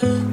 said